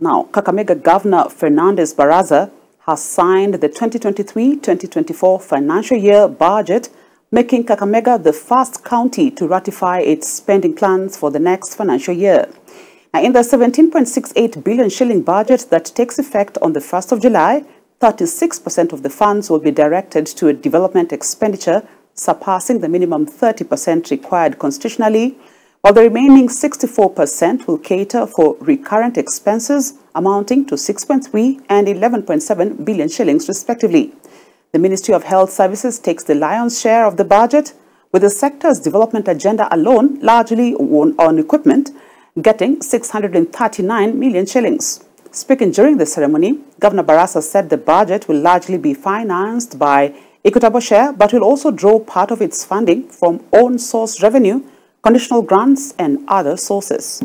Now, Kakamega Governor Fernandes Barasa has signed the 2023-2024 financial year budget, making Kakamega the first county to ratify its spending plans for the next financial year. Now, in the 17.68 billion shilling budget that takes effect on the 1st of July, 36% of the funds will be directed to a development expenditure surpassing the minimum 30% required constitutionally, while the remaining 64% will cater for recurrent expenses amounting to 6.3 and 11.7 billion shillings respectively. The Ministry of Health Services takes the lion's share of the budget, with the sector's development agenda alone largely on equipment, getting 639 million shillings. Speaking during the ceremony, Governor Barasa said the budget will largely be financed by Equitable Share, but will also draw part of its funding from own source revenue, conditional grants, and other sources.